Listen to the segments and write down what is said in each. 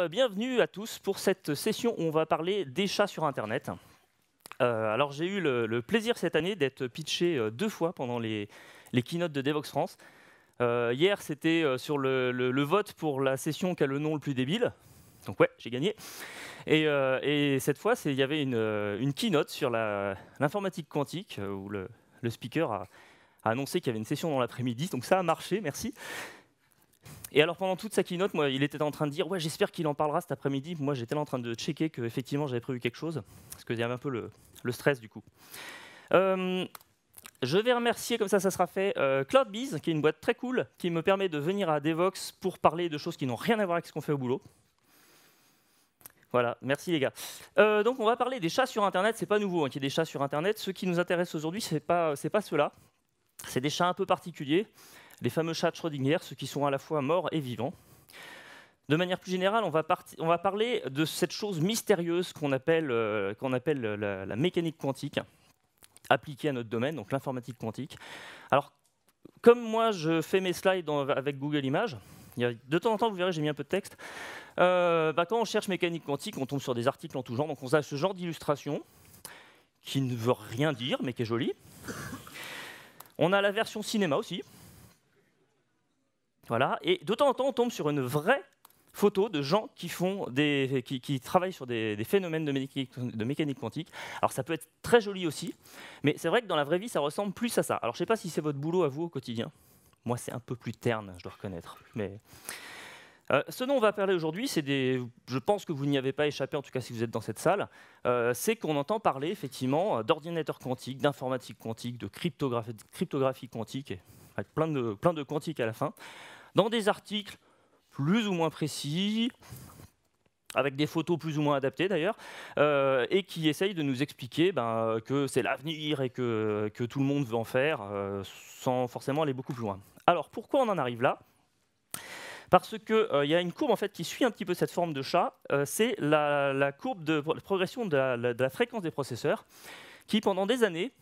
Euh, bienvenue à tous pour cette session où on va parler des chats sur Internet. Euh, alors j'ai eu le, plaisir cette année d'être pitché euh, deux fois pendant les, les keynotes de Devox France. hier c'était sur le, vote pour la session qui a le nom le plus débile. Donc ouais, j'ai gagné. Et, cette fois, il y avait une, une keynote sur l'informatique quantique où le, speaker a, a annoncé qu'il y avait une session dans l'après-midi. Donc ça a marché, merci. Et alors pendant toute sa keynote, moi, il était en train de dire ouais, j'espère qu'il en parlera cet après-midi. Moi, j'étais en train de checker qu'effectivement j'avais prévu quelque chose, parce qu'il y avait un peu le, stress du coup. Euh, je vais remercier, comme ça, ça sera fait, euh, CloudBees, qui est une boîte très cool, qui me permet de venir à Devox pour parler de choses qui n'ont rien à voir avec ce qu'on fait au boulot. Voilà, merci les gars. Euh, donc on va parler des chats sur Internet. C'est pas nouveau hein, qu'il y ait des chats sur Internet. Ce qui nous intéresse aujourd'hui, c'est pas pas cela. C'est des chats un peu particuliers les fameux chats de Schrödinger, ceux qui sont à la fois morts et vivants. De manière plus générale, on va, parler de cette chose mystérieuse qu'on appelle, euh, la, mécanique quantique, appliquée à notre domaine, donc l'informatique quantique. Alors, comme moi, je fais mes slides avec Google Images, de temps en temps, vous verrez, j'ai mis un peu de texte. Euh, bah, quand on cherche mécanique quantique, on tombe sur des articles en tout genre. Donc on a ce genre d'illustration qui ne veut rien dire, mais qui est jolie. On a la version cinéma aussi, voilà. Et de temps en temps, on tombe sur une vraie photo de gens qui, font des, qui, travaillent sur des, phénomènes de mécanique, quantique. Alors ça peut être très joli aussi, mais c'est vrai que dans la vraie vie, ça ressemble plus à ça. Alors je ne sais pas si c'est votre boulot à vous au quotidien. Moi, c'est un peu plus terne, je dois reconnaître. Mais euh, ce dont on va parler aujourd'hui, c'est des. Je pense que vous n'y avez pas échappé, en tout cas si vous êtes dans cette salle. Euh, c'est qu'on entend parler effectivement d'ordinateurs quantiques, d'informatique quantique, de cryptographie, cryptographie quantique, avec plein de, plein de quantiques à la fin dans des articles plus ou moins précis, avec des photos plus ou moins adaptées d'ailleurs, euh, et qui essayent de nous expliquer ben, que c'est l'avenir et que, tout le monde veut en faire, euh, sans forcément aller beaucoup plus loin. Alors pourquoi on en arrive là? Parce qu'il euh, y a une courbe en fait, qui suit un petit peu cette forme de chat, c'est la, courbe de progression de la, fréquence des processeurs, qui pendant des années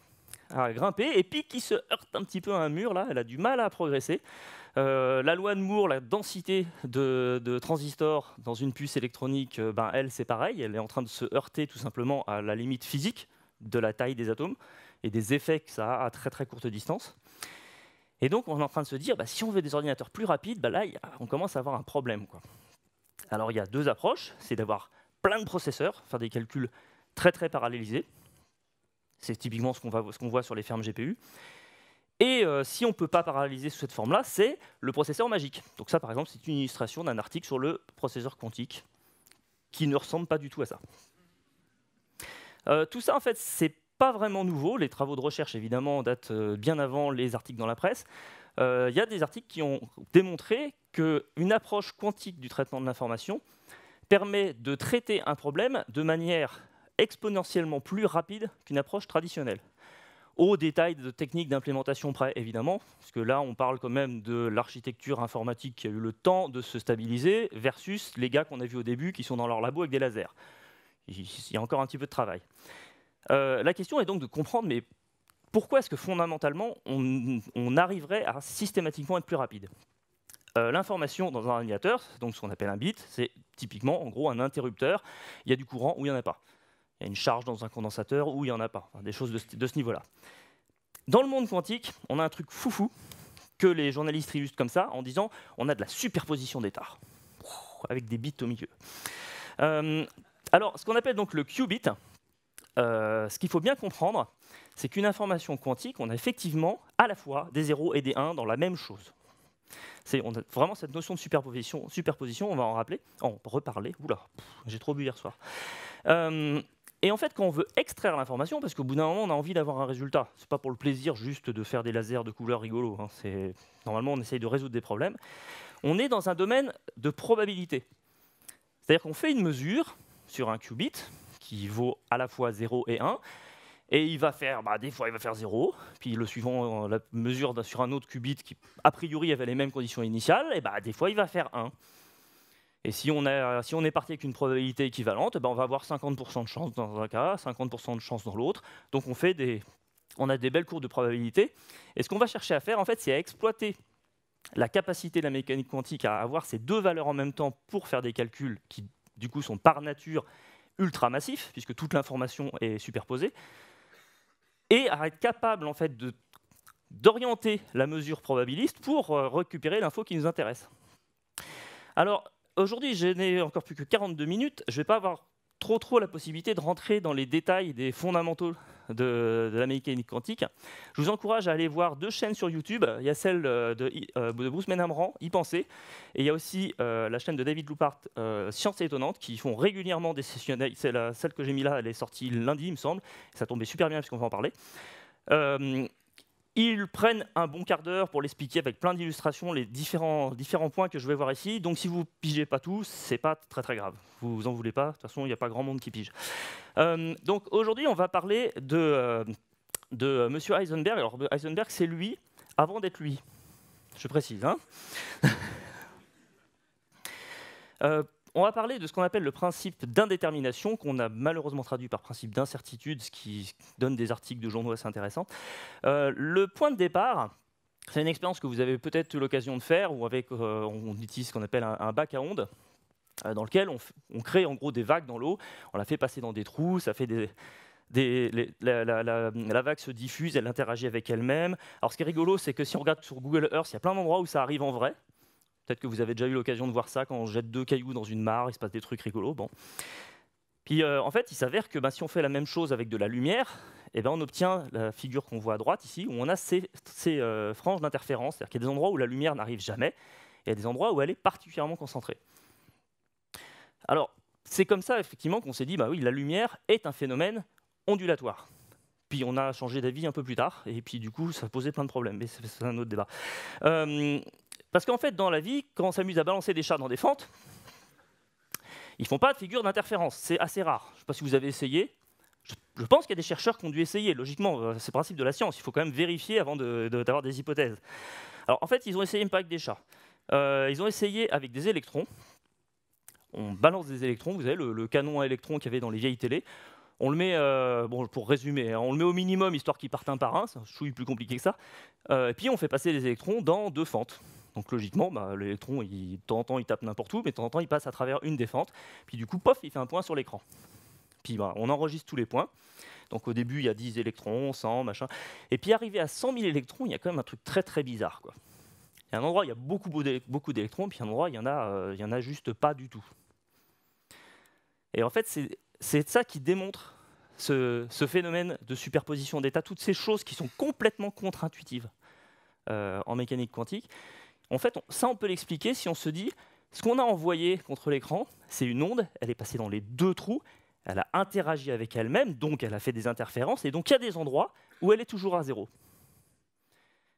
a grimpé, et puis qui se heurte un petit peu à un mur, là, elle a du mal à progresser. Euh, la loi de Moore, la densité de, transistors dans une puce électronique, euh, ben, elle, c'est pareil. Elle est en train de se heurter tout simplement à la limite physique de la taille des atomes et des effets que ça a à très très courte distance. Et donc, on est en train de se dire, bah, si on veut des ordinateurs plus rapides, bah, là, on commence à avoir un problème. Alors, il y a deux approches. C'est d'avoir plein de processeurs, faire des calculs très très parallélisés. C'est typiquement ce qu'on voit sur les fermes GPU. Et euh, si on ne peut pas paralléliser sous cette forme-là, c'est le processeur magique. Donc ça, par exemple, c'est une illustration d'un article sur le processeur quantique qui ne ressemble pas du tout à ça. Euh, tout ça, en fait, c'est pas vraiment nouveau. Les travaux de recherche, évidemment, datent euh, bien avant les articles dans la presse. Il y a des articles qui ont démontré qu'une approche quantique du traitement de l'information permet de traiter un problème de manière exponentiellement plus rapide qu'une approche traditionnelle aux détails de techniques d'implémentation près, évidemment, parce que là, on parle quand même de l'architecture informatique qui a eu le temps de se stabiliser, versus les gars qu'on a vus au début qui sont dans leur labo avec des lasers. Il y a encore un petit peu de travail. Euh, la question est donc de comprendre, mais pourquoi est-ce que fondamentalement, on, arriverait à systématiquement être plus rapide? Euh, L'information dans un ordinateur, donc ce qu'on appelle un bit, c'est typiquement en gros un interrupteur. Il y a du courant ou il n'y en a pas il y a une charge dans un condensateur ou il n'y en a pas, des choses de, ce niveau-là. Dans le monde quantique, on a un truc foufou que les journalistes illustrent comme ça en disant on a de la superposition d'états avec des bits au milieu. Euh, alors, ce qu'on appelle donc le qubit, euh, ce qu'il faut bien comprendre, c'est qu'une information quantique, on a effectivement à la fois des 0 et des 1 dans la même chose. C'est on a vraiment cette notion de superposition, superposition on va en rappeler, en reparler. Oula, j'ai trop bu hier soir. Euh, et en fait, quand on veut extraire l'information, parce qu'au bout d'un moment, on a envie d'avoir un résultat, c'est pas pour le plaisir juste de faire des lasers de couleurs rigolos, hein. normalement on essaye de résoudre des problèmes, on est dans un domaine de probabilité. C'est-à-dire qu'on fait une mesure sur un qubit qui vaut à la fois 0 et 1, et il va faire, bah, des fois il va faire 0, puis le suivant, la mesure sur un autre qubit qui a priori avait les mêmes conditions initiales, et bah, des fois il va faire 1. Et si on, est parti avec une probabilité équivalente, ben on va avoir 50% de chance dans un cas, 50% de chance dans l'autre. Donc on, a des belles courbes de probabilité. Et ce qu'on va chercher à faire, en fait, c'est à exploiter la capacité de la mécanique quantique à avoir ces deux valeurs en même temps pour faire des calculs qui, du coup, sont par nature ultra massifs, puisque toute l'information est superposée, et à être capable, en fait, d'orienter la mesure probabiliste pour euh, récupérer l'info qui nous intéresse. Alors, aujourd'hui, je n'ai encore plus que 42 minutes. Je ne vais pas avoir trop trop la possibilité de rentrer dans les détails des fondamentaux de, la mécanique quantique. Je vous encourage à aller voir deux chaînes sur YouTube. Il y a celle euh, de, Bruce Menamran, Y penser, et il y a aussi euh, la chaîne de David Loupart, euh, Science étonnante, qui font régulièrement des sessions. Celle que j'ai mis là, elle est sortie lundi, il me semble. Ça tombait super bien puisqu'on va en parler. Ils prennent un bon quart d'heure pour l'expliquer avec plein d'illustrations, les différents, différents points que je vais voir ici. Donc si vous pigez pas tout, c'est pas très très grave. Vous vous en voulez pas, de toute façon il n'y a pas grand monde qui pige. Euh, donc aujourd'hui on va parler de, euh, de Monsieur Heisenberg. Alors Heisenberg c'est lui avant d'être lui. Je précise. Hein euh, on va parler de ce qu'on appelle le principe d'indétermination, qu'on a malheureusement traduit par principe d'incertitude, ce qui donne des articles de journaux assez intéressants. Euh, le point de départ, c'est une expérience que vous avez peut-être eu l'occasion de faire, où avec, euh, on utilise ce qu'on appelle un, bac à ondes, euh, dans lequel on, crée en gros des vagues dans l'eau, on la fait passer dans des trous, ça fait des, la, la, vague se diffuse, elle interagit avec elle-même. Alors ce qui est rigolo, c'est que si on regarde sur Google Earth, il y a plein d'endroits où ça arrive en vrai. Peut-être que vous avez déjà eu l'occasion de voir ça quand on jette deux cailloux dans une mare, il se passe des trucs rigolos. Bon. Puis euh, en fait, il s'avère que bah, si on fait la même chose avec de la lumière, eh ben, on obtient la figure qu'on voit à droite ici, où on a ces, euh, franges d'interférence. C'est-à-dire qu'il y a des endroits où la lumière n'arrive jamais, et il y a des endroits où elle est particulièrement concentrée. Alors, c'est comme ça, effectivement, qu'on s'est dit, bah oui, la lumière est un phénomène ondulatoire. Puis on a changé d'avis un peu plus tard, et puis du coup, ça posait plein de problèmes, mais c'est un autre débat. Euh, parce qu'en fait, dans la vie, quand on s'amuse à balancer des chats dans des fentes, ils font pas de figure d'interférence. C'est assez rare. Je ne sais pas si vous avez essayé. Je, pense qu'il y a des chercheurs qui ont dû essayer. Logiquement, euh, c'est le principe de la science. Il faut quand même vérifier avant d'avoir des hypothèses. Alors, en fait, ils ont essayé pas avec des chats. Euh, ils ont essayé avec des électrons. On balance des électrons. Vous avez le, canon à électrons qu'il y avait dans les vieilles télés. On le met, euh, bon, pour résumer, hein, on le met au minimum histoire qu'ils partent un par un. C'est un chouille plus compliqué que ça. et puis, on fait passer les électrons dans deux fentes. Donc logiquement, bah, l'électron, de temps en temps, il tape n'importe où, mais de temps en temps, il passe à travers une des. Puis du coup, pof, il fait un point sur l'écran. Puis on enregistre tous les points. Donc au début, il y a 10 électrons, 100, machin. Et puis arrivé à 100 000 électrons, il y a quand même un truc très très bizarre. Il y a un endroit il y a beaucoup, beaucoup d'électrons, puis un endroit il n'y en, a, euh, il y en a juste pas du tout. Et en fait, c'est ça qui démontre ce, phénomène de superposition d'états, toutes ces choses qui sont complètement contre-intuitives euh, en mécanique quantique. En fait, ça, on peut l'expliquer si on se dit, ce qu'on a envoyé contre l'écran, c'est une onde, elle est passée dans les deux trous, elle a interagi avec elle-même, donc elle a fait des interférences, et donc il y a des endroits où elle est toujours à zéro.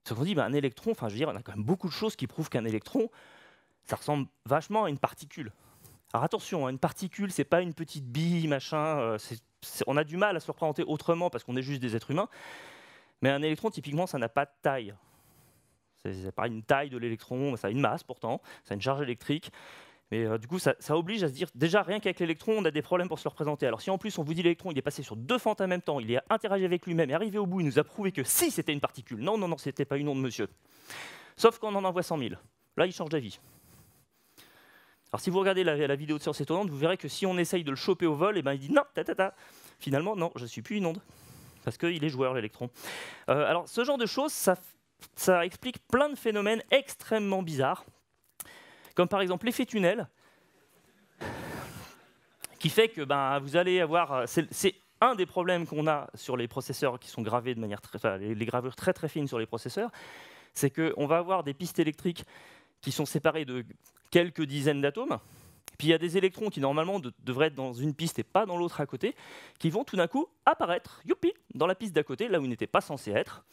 Ce qu'on dit, ben, un électron, enfin je veux dire, on a quand même beaucoup de choses qui prouvent qu'un électron, ça ressemble vachement à une particule. Alors attention, hein, une particule, c'est pas une petite bille, machin, euh, on a du mal à se représenter autrement parce qu'on est juste des êtres humains, mais un électron, typiquement, ça n'a pas de taille. C'est pas une taille de l'électron, ça a une masse pourtant, ça a une charge électrique. Mais euh, du coup, ça, oblige à se dire, déjà, rien qu'avec l'électron, on a des problèmes pour se le représenter. Alors si en plus on vous dit l'électron, il est passé sur deux fentes en même temps, il est interagi avec lui-même, et arrivé au bout, il nous a prouvé que si c'était une particule. Non, non, non, c'était pas une onde, monsieur. Sauf qu'on en envoie 100 000. Là, il change d'avis. Alors si vous regardez la, vidéo de Science étonnante, vous verrez que si on essaye de le choper au vol, et eh ben, il dit non, ta, ta, ta. Finalement, non, je ne suis plus une onde. Parce qu'il est joueur, l'électron. Euh, alors ce genre de choses, ça ça explique plein de phénomènes extrêmement bizarres, comme par exemple l'effet tunnel, qui fait que ben, vous allez avoir... C'est un des problèmes qu'on a sur les processeurs qui sont gravés de manière très... Enfin, les, gravures très très fines sur les processeurs, c'est qu'on va avoir des pistes électriques qui sont séparées de quelques dizaines d'atomes, puis il y a des électrons qui normalement devraient être dans une piste et pas dans l'autre à côté, qui vont tout d'un coup apparaître, youpi, dans la piste d'à côté, là où ils n'étaient pas censés être.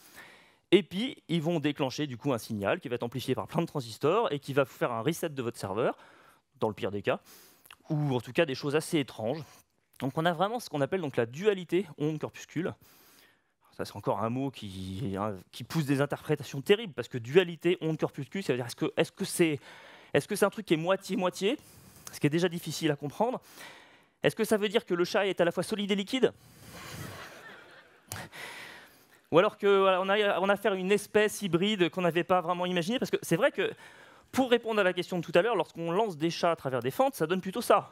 Et puis, ils vont déclencher du coup un signal qui va être amplifié par plein de transistors et qui va faire un reset de votre serveur, dans le pire des cas, ou en tout cas des choses assez étranges. Donc on a vraiment ce qu'on appelle donc la dualité onde-corpuscule. Ça c'est encore un mot qui, hein, pousse des interprétations terribles, parce que dualité onde-corpuscule, ça veut dire est-ce que c'est est -ce c'est un truc qui est moitié-moitié, ce qui est déjà difficile à comprendre Est-ce que ça veut dire que le chat est à la fois solide et liquide? Ou alors qu'on a, on a affaire à une espèce hybride qu'on n'avait pas vraiment imaginée, parce que c'est vrai que pour répondre à la question de tout à l'heure, lorsqu'on lance des chats à travers des fentes, ça donne plutôt ça.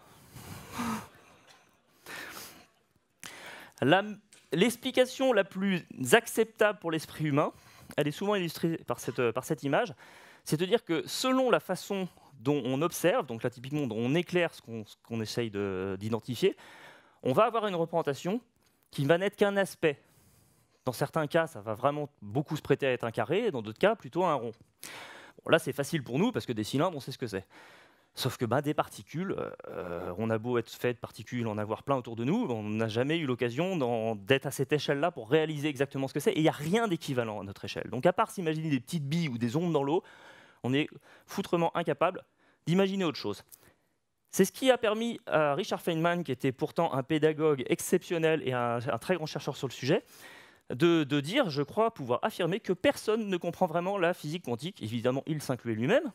L'explication la, plus acceptable pour l'esprit humain, elle est souvent illustrée par cette, image, c'est de dire que selon la façon dont on observe, donc là typiquement dont on éclaire ce qu'on essaye d'identifier, on va avoir une représentation qui va n'être qu'un aspect. Dans certains cas, ça va vraiment beaucoup se prêter à être un carré, et dans d'autres cas, plutôt un rond. là, c'est facile pour nous, parce que des cylindres, on sait ce que c'est. Sauf que bah, des particules, euh, on a beau être fait de particules, en avoir plein autour de nous, on n'a jamais eu l'occasion d'être à cette échelle-là pour réaliser exactement ce que c'est. Et il n'y a rien d'équivalent à notre échelle. Donc à part s'imaginer des petites billes ou des ondes dans l'eau, on est foutrement incapable d'imaginer autre chose. C'est ce qui a permis à Richard Feynman, qui était pourtant un pédagogue exceptionnel et un, très grand chercheur sur le sujet, de, dire, je crois pouvoir affirmer que personne ne comprend vraiment la physique quantique. Évidemment, il s'incluait lui-même.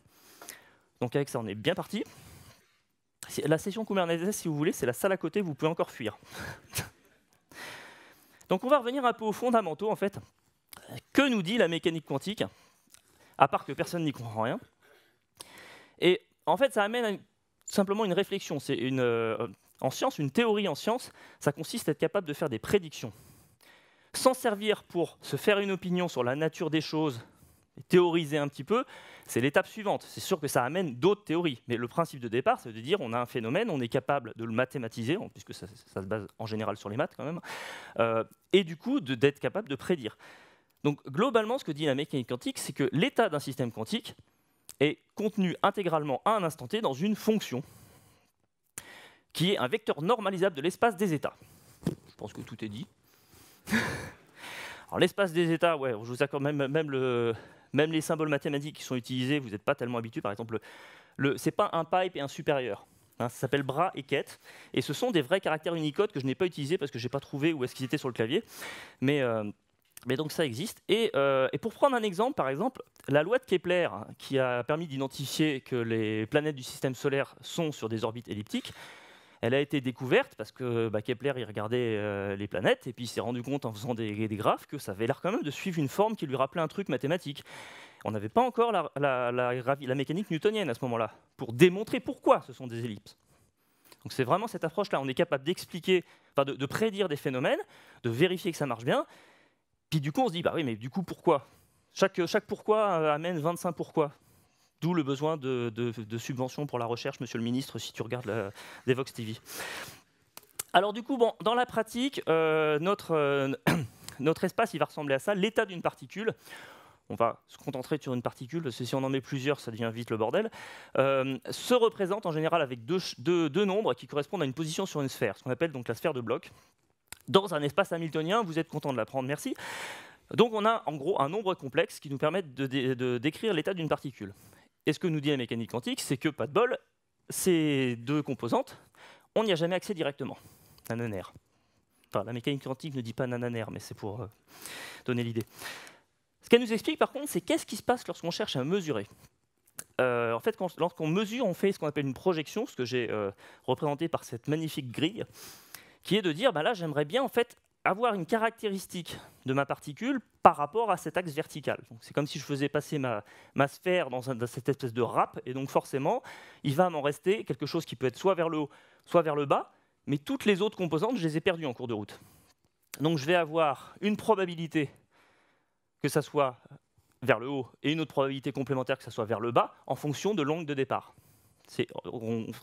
Donc avec ça, on est bien parti. La session Kubernetes, si vous voulez, c'est la salle à côté, vous pouvez encore fuir. Donc on va revenir un peu aux fondamentaux, en fait. Que nous dit la mécanique quantique À part que personne n'y comprend rien? Et en fait, ça amène simplement une réflexion. C'est une, euh, en science, une théorie en science, ça consiste à être capable de faire des prédictions. S'en servir pour se faire une opinion sur la nature des choses, et théoriser un petit peu, c'est l'étape suivante. C'est sûr que ça amène d'autres théories, mais le principe de départ, c'est de dire on a un phénomène, on est capable de le mathématiser, puisque ça, se base en général sur les maths quand même, euh, et du coup d'être capable de prédire. Donc globalement, ce que dit la mécanique quantique, c'est que l'état d'un système quantique, est contenu intégralement à un instant t dans une fonction qui est un vecteur normalisable de l'espace des états. Je pense que tout est dit. Alors l'espace des états, ouais, je vous accorde même, même, le, même les symboles mathématiques qui sont utilisés, vous n'êtes pas tellement habitué. Par exemple, le, c'est pas un pipe et un supérieur. Hein, ça s'appelle bras et quête. Et ce sont des vrais caractères Unicode que je n'ai pas utilisés parce que je n'ai pas trouvé où est-ce qu'ils étaient sur le clavier. Mais euh, donc ça existe. Euh, et, pour prendre un exemple, par exemple, la loi de Kepler, hein, qui a permis d'identifier que les planètes du système solaire sont sur des orbites elliptiques, elle a été découverte parce que bah, Kepler regardait euh, les planètes et puis il s'est rendu compte en faisant des, graphes que ça avait l'air quand même de suivre une forme qui lui rappelait un truc mathématique. On n'avait pas encore la, mécanique newtonienne à ce moment-là pour démontrer pourquoi ce sont des ellipses. C'est vraiment cette approche-là. On est capable d'expliquer, de, prédire des phénomènes, de vérifier que ça marche bien, puis du coup, on se dit, bah oui, mais du coup, pourquoi? Chaque, chaque pourquoi euh, amène 25 pourquoi. D'où le besoin de, subventions pour la recherche, monsieur le ministre, si tu regardes la, TV. Alors du coup, bon, dans la pratique, euh, notre, euh, notre espace il va ressembler à ça, l'état d'une particule. On va se contenter sur une particule, parce que si on en met plusieurs, ça devient vite le bordel, se représente en général avec deux, nombres qui correspondent à une position sur une sphère, ce qu'on appelle donc la sphère de bloc dans un espace hamiltonien. Vous êtes content de l'apprendre, merci. Donc on a en gros un nombre complexe qui nous permet de, décrire l'état d'une particule. Et ce que nous dit la mécanique quantique, c'est que, pas de bol, ces deux composantes, on n'y a jamais accès directement. Nananaire. Enfin, la mécanique quantique ne dit pas nananaire, mais c'est pour euh, donner l'idée. Ce qu'elle nous explique par contre, c'est qu'est-ce qui se passe lorsqu'on cherche à mesurer. Euh, en fait, lorsqu'on mesure, on fait ce qu'on appelle une projection, ce que j'ai euh, représenté par cette magnifique grille qui est de dire, bah là, j'aimerais bien en fait avoir une caractéristique de ma particule par rapport à cet axe vertical. C'est comme si je faisais passer ma, sphère dans, cette espèce de râpe, et donc forcément, il va m'en rester quelque chose qui peut être soit vers le haut, soit vers le bas, mais toutes les autres composantes, je les ai perdues en cours de route. Donc je vais avoir une probabilité que ça soit vers le haut et une autre probabilité complémentaire que ça soit vers le bas en fonction de l'angle de départ.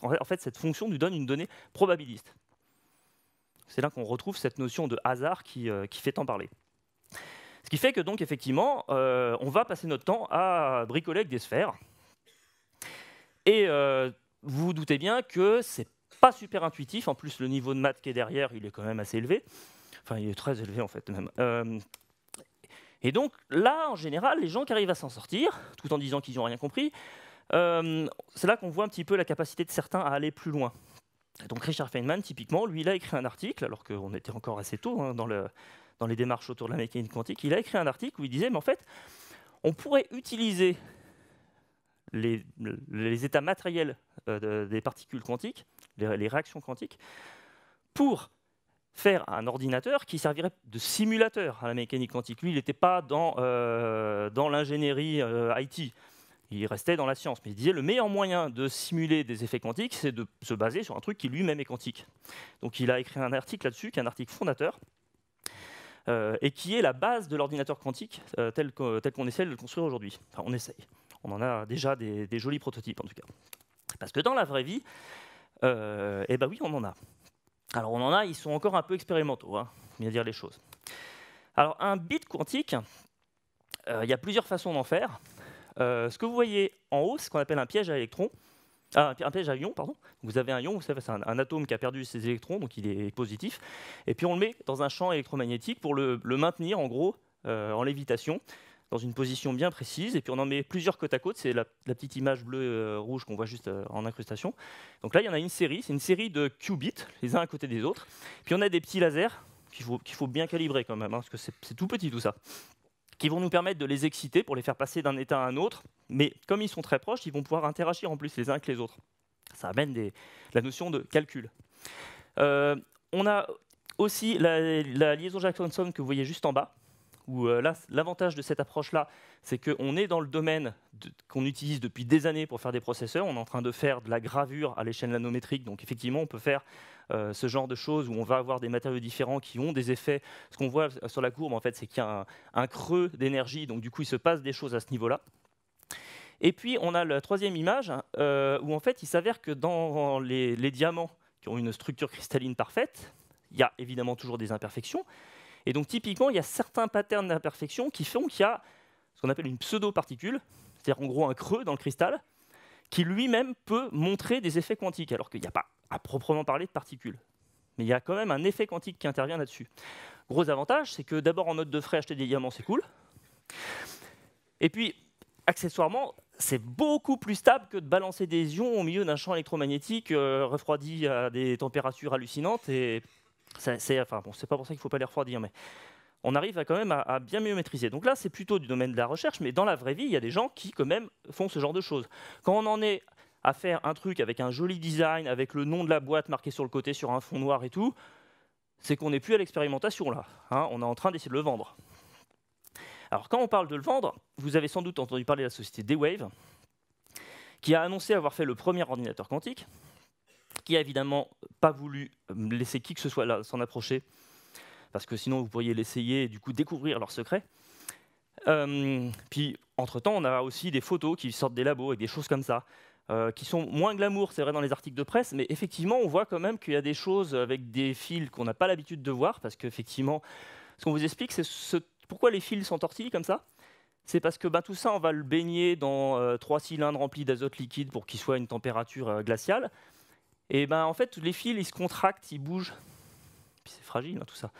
en fait, cette fonction nous donne une donnée probabiliste. C'est là qu'on retrouve cette notion de hasard qui, euh, fait tant parler. Ce qui fait que donc effectivement, euh, on va passer notre temps à bricoler avec des sphères. Et euh, vous vous doutez bien que c'est pas super intuitif. En plus, le niveau de maths qui est derrière, il est quand même assez élevé. Enfin, il est très élevé en fait même. et donc là, en général, les gens qui arrivent à s'en sortir, tout en disant qu'ils n'ont rien compris, c'est là qu'on voit un petit peu la capacité de certains à aller plus loin. Donc Richard Feynman, typiquement, lui, a écrit un article, alors qu'on était encore assez tôt hein, dans, les démarches autour de la mécanique quantique, il a écrit un article où il disait, mais en fait, on pourrait utiliser les, états matériels euh, des particules quantiques, les, réactions quantiques, pour faire un ordinateur qui servirait de simulateur à la mécanique quantique. Lui, il n'était pas dans, euh, l'ingénierie euh, IT. Il restait dans la science. Mais il disait le meilleur moyen de simuler des effets quantiques, c'est de se baser sur un truc qui lui-même est quantique. Donc il a écrit un article là-dessus, qui est un article fondateur, euh, et qui est la base de l'ordinateur quantique tel qu'on essaie de le construire aujourd'hui. Enfin, on essaye. On en a déjà des, jolis prototypes, en tout cas. Parce que dans la vraie vie, eh ben oui, on en a. Alors on en a, ils sont encore un peu expérimentaux, hein, bien dire les choses. Alors un bit quantique, euh, il y a plusieurs façons d'en faire. Euh, ce que vous voyez en haut, c'est ce qu'on appelle un piège à électrons, ah, un piège à ions, pardon. Vous avez un ion, vous savez, c'est un, atome qui a perdu ses électrons, donc il est positif. Et puis on le met dans un champ électromagnétique pour le, maintenir, en gros, euh, en lévitation dans une position bien précise, et puis on en met plusieurs côte à côte, c'est la, petite image bleue-rouge euh, qu'on voit juste en incrustation. Donc là, il y en a une série, c'est une série de qubits, les uns à côté des autres, puis on a des petits lasers qu'il faut, qu'il faut bien calibrer quand même, hein, parce que c'est tout petit tout ça, qui vont nous permettre de les exciter pour les faire passer d'un état à un autre, mais comme ils sont très proches, ils vont pouvoir interagir en plus les uns avec les autres. Ça amène la notion de calcul. Euh, on a aussi la, la liaison Jackson que vous voyez juste en bas, où euh, l'avantage de cette approche-là, c'est qu'on est dans le domaine qu'on utilise depuis des années pour faire des processeurs. On est en train de faire de la gravure à l'échelle nanométrique. Donc effectivement, on peut faire euh, ce genre de choses où on va avoir des matériaux différents qui ont des effets. Ce qu'on voit sur la courbe, en fait, c'est qu'il y a un, creux d'énergie. Donc du coup, il se passe des choses à ce niveau-là. Et puis, on a la troisième image euh, où en fait, il s'avère que dans les diamants qui ont une structure cristalline parfaite, il y a évidemment toujours des imperfections, et donc typiquement, il y a certains patterns d'imperfection qui font qu'il y a ce qu'on appelle une pseudo-particule, c'est-à-dire en gros un creux dans le cristal, qui lui-même peut montrer des effets quantiques, alors qu'il n'y a pas à proprement parler de particules. Mais il y a quand même un effet quantique qui intervient là-dessus. Gros avantage, c'est que d'abord en note de frais, acheter des diamants, c'est cool. Et puis, accessoirement, c'est beaucoup plus stable que de balancer des ions au milieu d'un champ électromagnétique euh, refroidi à des températures hallucinantes et c'est enfin, pas pour ça qu'il ne faut pas les refroidir, mais on arrive à quand même à, bien mieux maîtriser. Donc là, c'est plutôt du domaine de la recherche, mais dans la vraie vie, il y a des gens qui quand même font ce genre de choses. Quand on en est à faire un truc avec un joli design, avec le nom de la boîte marqué sur le côté sur un fond noir et tout, c'est qu'on n'est plus à l'expérimentation là. Hein. on est en train d'essayer de le vendre. Alors quand on parle de le vendre, vous avez sans doute entendu parler de la société D-Wave, qui a annoncé avoir fait le premier ordinateur quantique, évidemment pas voulu euh, laisser qui que ce soit là s'en approcher, parce que sinon vous pourriez l'essayer et du coup découvrir leurs secrets. Euh, puis, entre-temps, on a aussi des photos qui sortent des labos et des choses comme ça, euh, qui sont moins glamour, c'est vrai, dans les articles de presse, mais effectivement, on voit quand même qu'il y a des choses avec des fils qu'on n'a pas l'habitude de voir, parce qu'effectivement, ce qu'on vous explique, c'est ce, pourquoi les fils sont tortillés comme ça c'est parce que ben, tout ça, on va le baigner dans trois cylindres remplis d'azote liquide pour qu'il soit à une température glaciale. Et ben en fait, les fils, ils se contractent, ils bougent. Puis c'est fragile, hein, tout ça.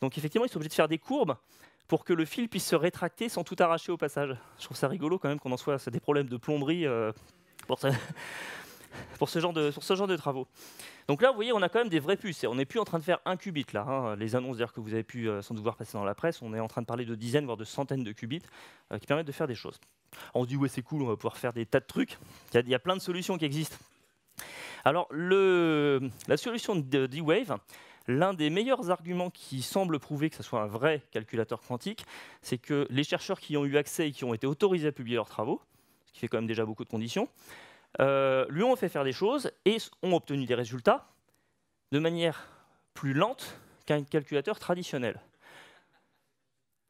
Donc effectivement, ils sont obligés de faire des courbes pour que le fil puisse se rétracter sans tout arracher au passage. Je trouve ça rigolo quand même qu'on en soit à des problèmes de plomberie euh, pour, ce, genre de, ce genre de travaux. Donc là, vous voyez, on a quand même des vraies puces. On n'est plus en train de faire un qubit là. Hein. Les annonces que vous avez pu euh, sans doute voir passer dans la presse, on est en train de parler de dizaines, voire de centaines de qubits euh, qui permettent de faire des choses. On se dit, ouais, c'est cool, on va pouvoir faire des tas de trucs. Il y a plein de solutions qui existent. Alors, la solution de D-Wave, l'un des meilleurs arguments qui semble prouver que ce soit un vrai calculateur quantique, c'est que les chercheurs qui ont eu accès et qui ont été autorisés à publier leurs travaux, ce qui fait quand même déjà beaucoup de conditions, euh, lui ont fait faire des choses et ont obtenu des résultats de manière plus lente qu'un calculateur traditionnel.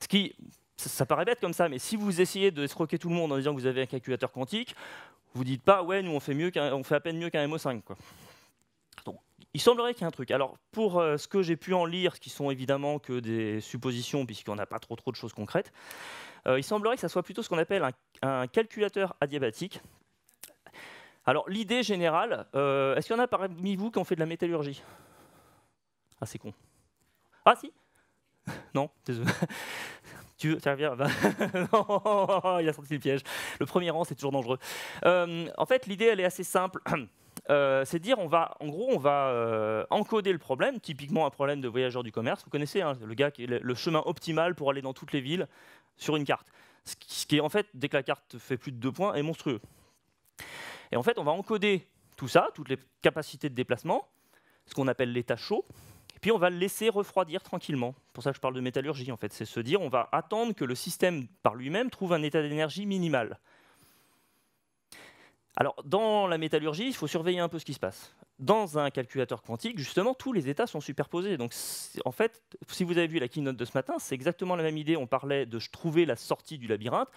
Ce qui, ça, paraît bête comme ça, mais si vous essayez de escroquer tout le monde en disant que vous avez un calculateur quantique, vous dites pas, ouais, nous on fait, à peine mieux qu'un MO5. Quoi. Donc, il semblerait qu'il y ait un truc. Alors, pour euh, ce que j'ai pu en lire, qui sont évidemment que des suppositions, puisqu'on n'a pas trop, trop de choses concrètes, euh, il semblerait que ça soit plutôt ce qu'on appelle un, calculateur adiabatique. Alors, l'idée générale, euh, est-ce qu'il y en a parmi vous qui ont fait de la métallurgie? Ah, c'est con. Ah, si? Non, désolé. Tu veux, viens, non, il a sorti le piège. Le premier rang, c'est toujours dangereux. Euh, en fait, l'idée, elle est assez simple. Euh, c'est dire, on va, en gros, on va euh, encoder le problème, typiquement un problème de voyageur du commerce. Vous connaissez hein, le gars qui est le chemin optimal pour aller dans toutes les villes sur une carte. Ce qui est en fait, dès que la carte fait plus de deux points, est monstrueux. Et en fait, on va encoder tout ça, toutes les capacités de déplacement, ce qu'on appelle l'état chaud. Puis on va le laisser refroidir tranquillement. Pour ça que je parle de métallurgie en fait, c'est se dire on va attendre que le système par lui-même trouve un état d'énergie minimal. Alors dans la métallurgie, il faut surveiller un peu ce qui se passe. Dans un calculateur quantique, justement, tous les états sont superposés. Donc en fait, si vous avez vu la keynote de ce matin, c'est exactement la même idée. On parlait de trouver la sortie du labyrinthe.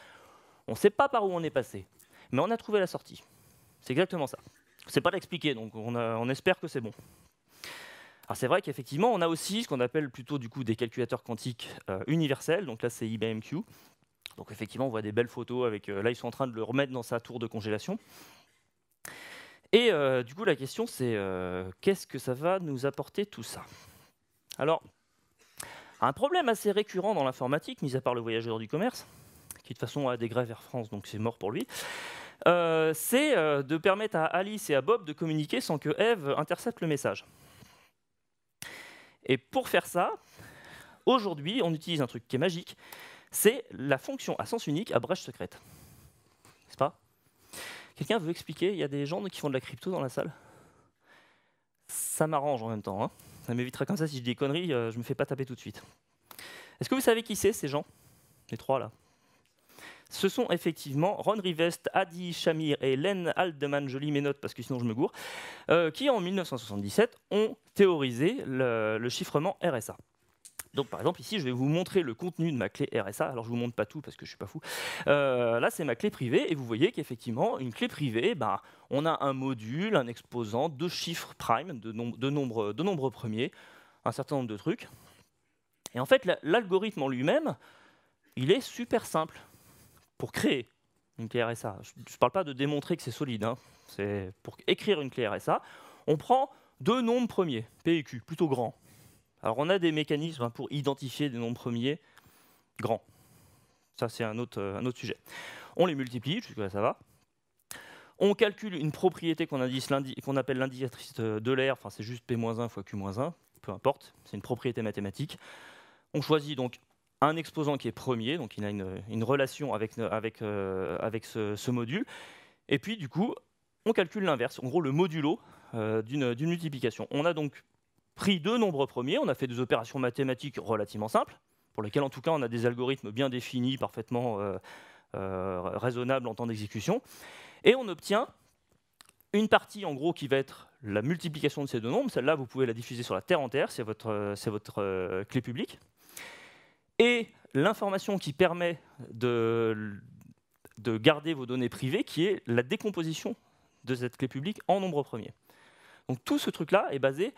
On ne sait pas par où on est passé, mais on a trouvé la sortie. C'est exactement ça. C'est pas l'expliquer, donc on, espère que c'est bon. Alors c'est vrai qu'effectivement, on a aussi ce qu'on appelle plutôt du coup des calculateurs quantiques euh, universels. Donc là, c'est IBMQ. Donc effectivement, on voit des belles photos avec. Euh, là, ils sont en train de le remettre dans sa tour de congélation. Et euh, du coup, la question, c'est qu'est-ce que ça va nous apporter tout ça? Alors, un problème assez récurrent dans l'informatique, mis à part le voyageur du commerce, qui de toute façon a des grèves Air France, donc c'est mort pour lui, c'est de permettre à Alice et à Bob de communiquer sans que Eve intercepte le message. Et pour faire ça, aujourd'hui, on utilise un truc qui est magique, c'est la fonction à sens unique à brèche secrète. N'est-ce pas? Quelqu'un veut expliquer Il y a des gens qui font de la crypto dans la salle? Ça m'arrange en même temps. Hein. ça m'évitera comme ça, si je dis des conneries, euh, je ne me fais pas taper tout de suite. Est-ce que vous savez qui c'est, ces gens? Les trois là ce sont effectivement Ron Rivest, Adi Shamir et Len Aldeman, je lis mes notes parce que sinon je me gourre, euh, qui en 1977 ont théorisé le, chiffrement RSA. Donc par exemple ici je vais vous montrer le contenu de ma clé RSA, alors je vous montre pas tout parce que je suis pas fou. Euh, là c'est ma clé privée et vous voyez qu'effectivement une clé privée, bah, on a un module, un exposant, deux chiffres prime, de, de nombres premiers, un certain nombre de trucs. Et en fait l'algorithme en lui-même, il est super simple pour créer une clé RSA, je ne parle pas de démontrer que c'est solide, hein. c'est pour écrire une clé RSA, on prend deux nombres premiers, P et Q, plutôt grands. Alors on a des mécanismes pour identifier des nombres premiers grands. Ça c'est un autre, autre sujet. On les multiplie, jusque-là ça va. On calcule une propriété qu'on appelle l'indicatrice de l'air, enfin c'est juste P-1 fois Q-1, peu importe, c'est une propriété mathématique. On choisit donc un exposant qui est premier, donc il a une, relation avec, euh, ce, module. Et puis, du coup, on calcule l'inverse, en gros le modulo euh, d'une multiplication. On a donc pris deux nombres premiers, on a fait des opérations mathématiques relativement simples, pour lesquelles en tout cas on a des algorithmes bien définis, parfaitement euh, raisonnables en temps d'exécution, et on obtient une partie en gros qui va être la multiplication de ces deux nombres, celle-là vous pouvez la diffuser sur la terre entière, c'est votre, votre clé publique, et l'information qui permet de, de garder vos données privées, qui est la décomposition de cette clé publique en nombres premiers. Donc tout ce truc-là est basé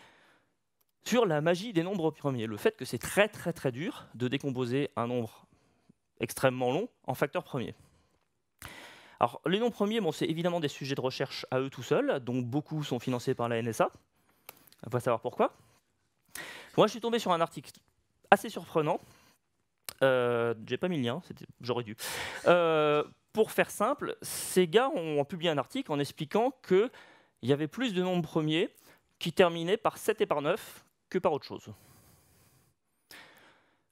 sur la magie des nombres premiers, le fait que c'est très très très dur de décomposer un nombre extrêmement long en facteurs premiers. Alors les nombres premiers, bon, c'est évidemment des sujets de recherche à eux tout seuls, dont beaucoup sont financés par la NSA. On va savoir pourquoi. Moi, je suis tombé sur un article assez surprenant euh, j'ai pas mis le lien, j'aurais dû. Euh, pour faire simple, ces gars ont publié un article en expliquant qu'il y avait plus de nombres premiers qui terminaient par 7 et par 9 que par autre chose.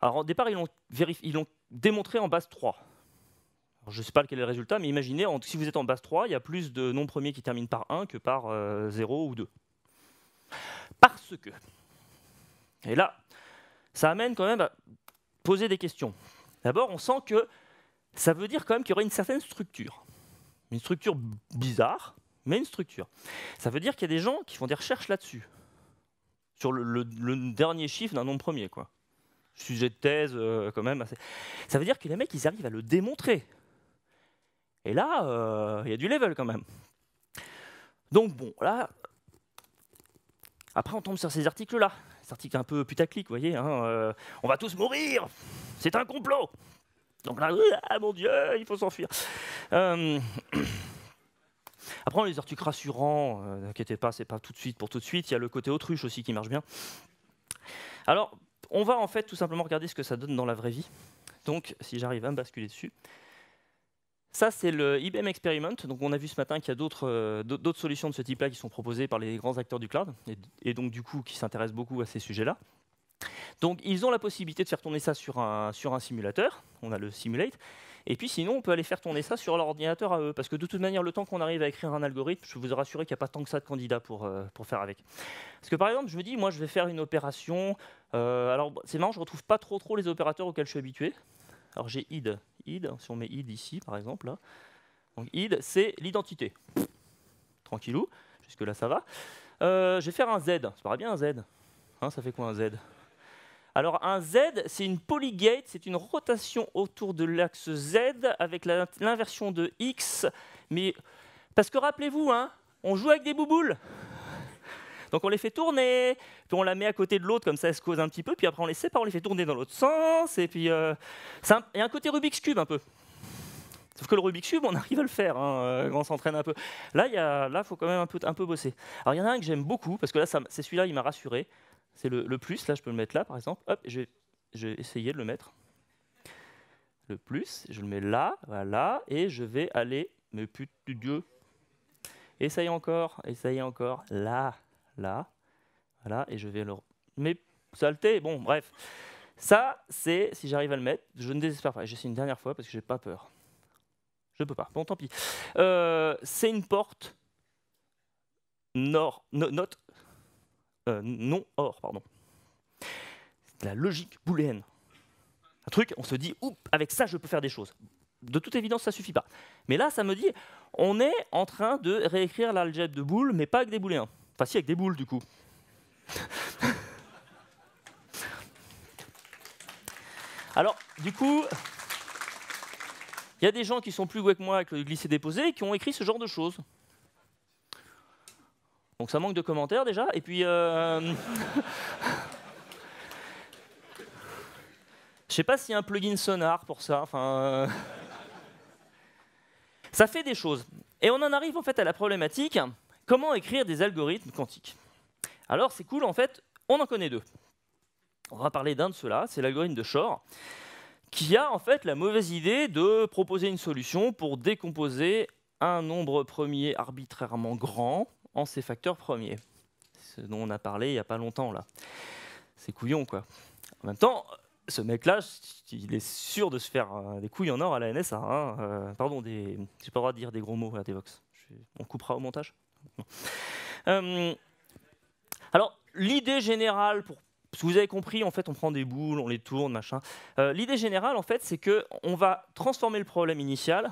Alors au départ, ils l'ont démontré en base 3. je ne sais pas quel est le résultat, mais imaginez, si vous êtes en base 3, il y a plus de nombres premiers qui terminent par 1 que par 0 euh, ou 2. Parce que, et là, ça amène quand même à poser des questions. D'abord, on sent que ça veut dire quand même qu'il y aurait une certaine structure. Une structure bizarre, mais une structure. Ça veut dire qu'il y a des gens qui font des recherches là-dessus, sur le, dernier chiffre d'un nombre premier. Quoi. Sujet de thèse, euh, quand même. Ça veut dire que les mecs, ils arrivent à le démontrer. Et là, euh, il y a du level quand même. Donc bon, là, après on tombe sur ces articles-là article un peu putaclic, vous voyez. Hein, euh, on va tous mourir, c'est un complot. Donc là, ah mon Dieu, il faut s'enfuir. Euh, après, on a les articles rassurants, euh, n'inquiétez pas, c'est pas tout de suite pour tout de suite. Il y a le côté autruche aussi qui marche bien. Alors, on va en fait tout simplement regarder ce que ça donne dans la vraie vie. Donc, si j'arrive à me basculer dessus. Ça, c'est le IBM Experiment. Donc, on a vu ce matin qu'il y a d'autres euh, solutions de ce type-là qui sont proposées par les grands acteurs du cloud, et, donc du coup qui s'intéressent beaucoup à ces sujets-là. Donc, ils ont la possibilité de faire tourner ça sur un, simulateur. On a le Simulate. Et puis sinon, on peut aller faire tourner ça sur leur ordinateur à eux. Parce que de toute manière, le temps qu'on arrive à écrire un algorithme, je vous rassurer qu'il n'y a pas tant que ça de candidats pour, euh, pour faire avec. Parce que par exemple, je me dis, moi, je vais faire une opération. euh, alors, c'est marrant, je ne retrouve pas trop, trop les opérateurs auxquels je suis habitué. Alors, j'ai id. Id, si on met id ici, par exemple, là. Id, c'est l'identité. Tranquillou, jusque-là, ça va. Euh, je vais faire un z. Ça paraît bien un z. Hein, ça fait quoi un z? Alors un Z, c'est une polygate, c'est une rotation autour de l'axe Z avec l'inversion de X. Mais parce que rappelez-vous, hein, on joue avec des bouboules. Donc on les fait tourner, puis on la met à côté de l'autre, comme ça elle se cause un petit peu, puis après on les sépare, on les fait tourner dans l'autre sens, et puis euh, un- il y a un côté Rubik's Cube un peu. Sauf que le Rubik's Cube, on arrive à le faire hein, euh, quand on s'entraîne un peu. Là, il faut quand même un peu, un peu bosser. Alors il y en a un que j'aime beaucoup, parce que là, c'est celui-là, il m'a rassuré. C'est le, plus, là je peux le mettre là par exemple. Hop, je vais, essayer de le mettre. Le plus, je le mets là, voilà, et je vais aller, mais putain de Dieu. Essaye encore, essaye encore, là, là, voilà, et je vais le... Mais saleté, bon, bref. Ça, c'est, si j'arrive à le mettre, je ne désespère pas. J'essaie une dernière fois parce que j'ai pas peur. Je peux pas, bon tant pis. Euh, c'est une porte nord, no- note euh, non or, pardon. C'est de la logique booléenne. Un truc, on se dit, oups, avec ça, je peux faire des choses. De toute évidence, ça suffit pas. Mais là, ça me dit, on est en train de réécrire l'algèbre de boules, mais pas avec des booléens. Enfin, si, avec des boules, du coup. Alors, du coup, il y a des gens qui sont plus doués que moi avec le glisser-déposer qui ont écrit ce genre de choses. Donc ça manque de commentaires déjà. Et puis, euh... je sais pas s'il y a un plugin Sonar pour ça. Euh, ça fait des choses. Et on en arrive en fait à la problématique comment écrire des algorithmes quantiques. Alors c'est cool en fait, on en connaît deux. On va parler d'un de ceux-là, c'est l'algorithme de Shor, qui a en fait la mauvaise idée de proposer une solution pour décomposer un nombre premier arbitrairement grand en ses facteurs premiers. Ce dont on a parlé il n'y a pas longtemps là. C'est couillon quoi. En même temps, ce mec-là, il est sûr de se faire euh, des couilles en or à la NSA. hein. Euh, pardon, des... j'ai pas le droit de dire des gros mots à Devox. On coupera au montage. Euh, alors, l'idée générale, pour... parce vous avez compris, en fait, on prend des boules, on les tourne, machin. Euh, l'idée générale, en fait, c'est que on va transformer le problème initial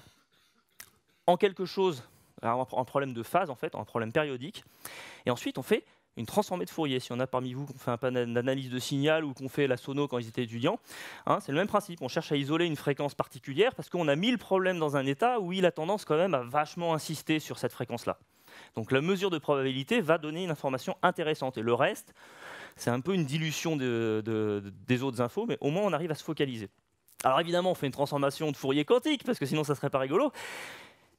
en quelque chose, un problème de phase, en fait, un problème périodique. Et ensuite, on fait une transformée de Fourier. Si on a parmi vous qui fait un peu d'analyse de signal ou qu'on fait la sono quand ils étaient étudiants, hein, c'est le même principe. On cherche à isoler une fréquence particulière parce qu'on a mis le problème dans un état où il a tendance quand même à vachement insister sur cette fréquence-là. Donc la mesure de probabilité va donner une information intéressante. Et le reste, c'est un peu une dilution de- de- de- des autres infos, mais au moins on arrive à se focaliser. Alors évidemment, on fait une transformation de Fourier quantique, parce que sinon ça serait pas rigolo.